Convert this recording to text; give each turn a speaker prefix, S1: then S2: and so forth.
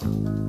S1: Bye.